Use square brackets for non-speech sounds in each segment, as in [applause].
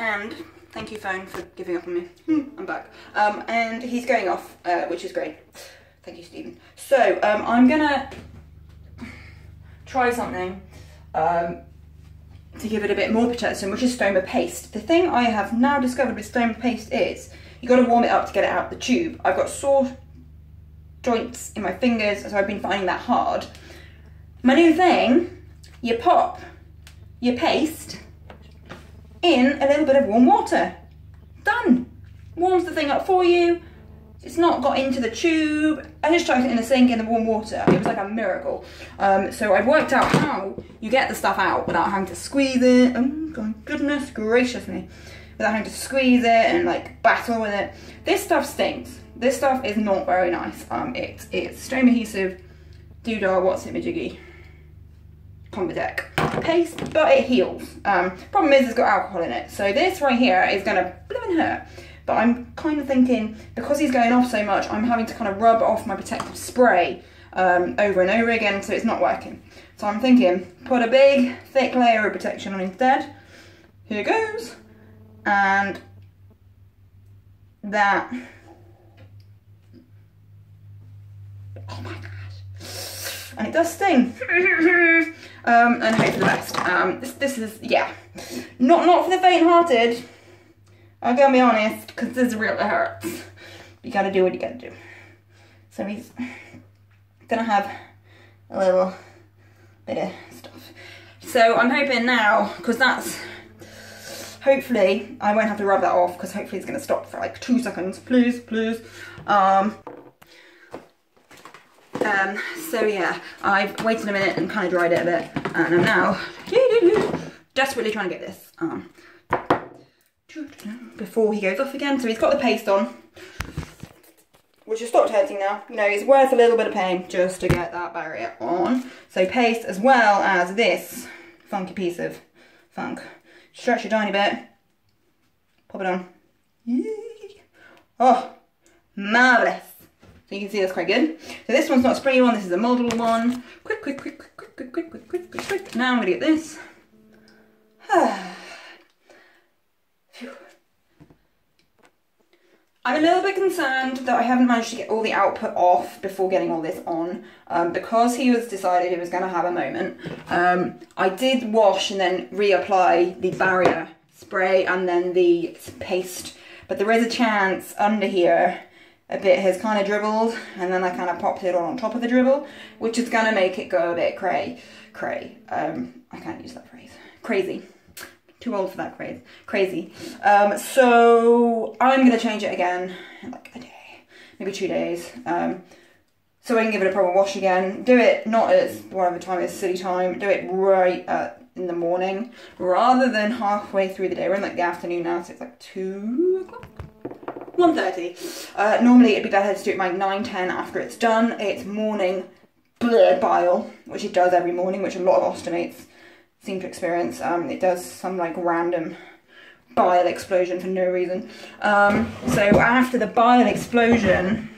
and thank you phone for giving up on me. Hmm, I'm back. Um, and he's going off, uh, which is great. Thank you, Stephen. So um, I'm gonna try something um, to give it a bit more protection, which is stoma paste. The thing I have now discovered with stoma paste is you got to warm it up to get it out the tube. I've got sore joints in my fingers, so I've been finding that hard. My new thing, you pop your paste in a little bit of warm water. Done. Warms the thing up for you. It's not got into the tube. I just chucked it in the sink in the warm water. It was like a miracle. Um, so I've worked out how you get the stuff out without having to squeeze it. Oh my goodness gracious me. Without having to squeeze it and like battle with it. This stuff stinks. This stuff is not very nice. Um, it, it's Stomahesive, doodah, what's it, majiggy, Convatec paste, but it heals. Um, problem is it's got alcohol in it. So this right here is gonna blooming hurt. But I'm kind of thinking, because he's going off so much, I'm having to kind of rub off my protective spray um, over and over again, so it's not working. So I'm thinking, put a big, thick layer of protection on instead. Here it goes. And that Oh my gosh. And it does sting. um, and hope for the best. Um, this, this is, yeah, not not for the faint-hearted. I'm gonna be honest, because this really hurts. You gotta do what you gotta do. So he's gonna have a little bit of stuff. So I'm hoping now, because that's, hopefully, I won't have to rub that off, because hopefully it's gonna stop for like two seconds. Please, please. Um, um, so yeah, I've waited a minute and kind of dried it a bit, and I'm now [laughs] desperately trying to get this um, before he goes off again. So he's got the paste on, which has stopped hurting now. You know, it's worth a little bit of pain just to get that barrier on. So paste as well as this funky piece of funk. Stretch it a tiny bit, pop it on. Oh, marvellous. You can see that's quite good. So this one's not a spray one, this is a moldable one. Quick, quick, quick, quick, quick, quick, quick, quick, quick, quick, quick. Now I'm gonna get this. [sighs] I'm a little bit concerned that I haven't managed to get all the output off before getting all this on. Um, because he was decided he was going to have a moment, um, I did wash and then reapply the barrier spray and then the paste. But there is a chance under here a bit has kind of dribbled and then I kind of popped it on top of the dribble, which is going to make it go a bit cray, cray. Um, I can't use that phrase. Crazy. Too old for that phrase. Crazy. Um, so I'm going to change it again in like a day, maybe two days. Um, so I can give it a proper wash again. Do it not at whatever time is city time. Do it right at, in the morning rather than halfway through the day. We're in like the afternoon now, so it's like 2 o'clock 1.30. Uh, normally it'd be better to do it by 9.10 after it's done. It's morning bile, which it does every morning, which a lot of ostomates seem to experience. Um, it does some like random bile explosion for no reason. Um, so after the bile explosion,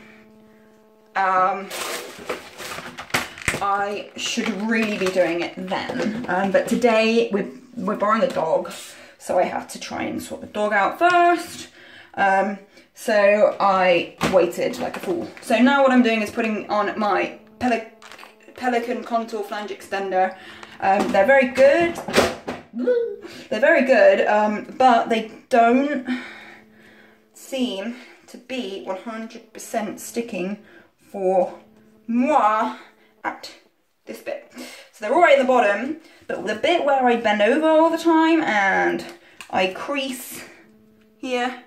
um, I should really be doing it then. Um, but today we're, we're borrowing a dog, so I have to try and sort the dog out first. Um, so I waited like a fool. So now what I'm doing is putting on my Pelic Pelican contour flange extender. Um, they're very good. They're very good, um, but they don't seem to be 100% sticking for moi at this bit. So they're all right at the bottom, but the bit where I bend over all the time and I crease here,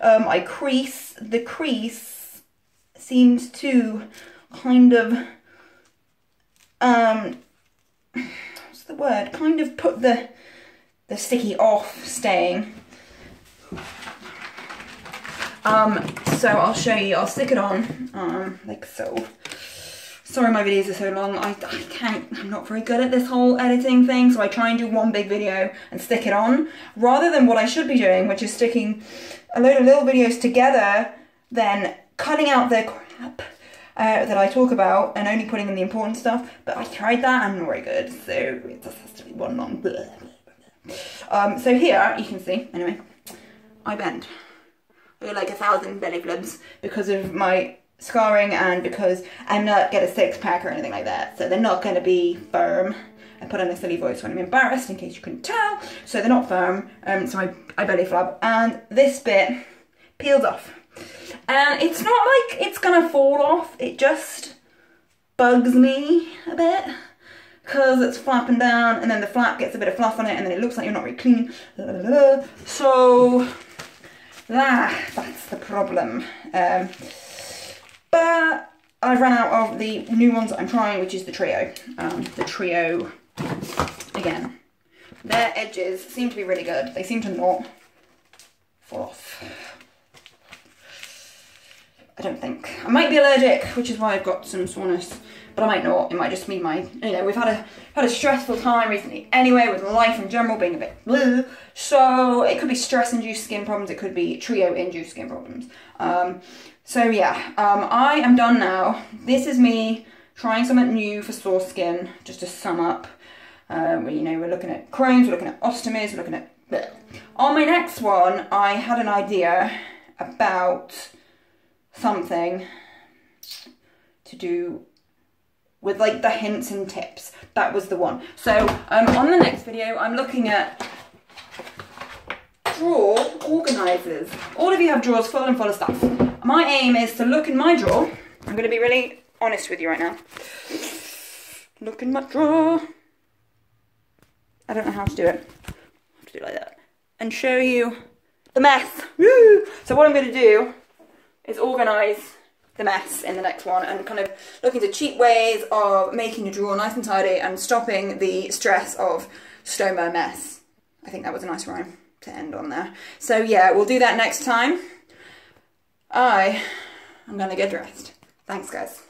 um, I crease, the crease seems to kind of, um, what's the word, kind of put the, the sticky off staying. Um, so I'll show you, I'll stick it on, um, like so. Sorry my videos are so long, I, I can't, I'm not very good at this whole editing thing, so I try and do one big video and stick it on, rather than what I should be doing, which is sticking a load of little videos together, then cutting out the crap uh, that I talk about and only putting in the important stuff, but I tried that, I'm not very good, so it just has to be one long blah, blah, blah. Um, so here, you can see, anyway, I bend. I like a thousand belly flubs because of my scarring and because I'm not get a six pack or anything like that. So they're not going to be firm. I put on a silly voice when I'm embarrassed in case you couldn't tell. So they're not firm. Um, so I, I belly flub. And this bit peels off. And it's not like it's going to fall off. It just bugs me a bit because it's flapping down and then the flap gets a bit of fluff on it and then it looks like you're not really clean. So that, that's the problem. Um, but I've run out of the new ones that I'm trying, which is the Trio. Um, the Trio, again, their edges seem to be really good. They seem to not fall off. I don't think. I might be allergic, which is why I've got some soreness, but I might not. It might just be my, you know, we've had a had a stressful time recently anyway, with life in general being a bit blue. So it could be stress-induced skin problems. It could be trio-induced skin problems. Um, so yeah, um, I am done now. This is me trying something new for sore skin, just to sum up. Um, you know, we're looking at Crohn's, we're looking at ostomies, we're looking at... Bleh. On my next one, I had an idea about something to do with like the hints and tips. That was the one. So um, on the next video, I'm looking at drawer organisers. All of you have drawers full and full of stuff. My aim is to look in my drawer. I'm going to be really honest with you right now. Look in my drawer. I don't know how to do it. I have to do it like that. And show you the mess. Woo! So what I'm going to do is organise the mess in the next one and kind of look into cheap ways of making your drawer nice and tidy and stopping the stress of stoma mess. I think that was a nice rhyme to end on there. So yeah, we'll do that next time. I am going to get dressed. Thanks guys.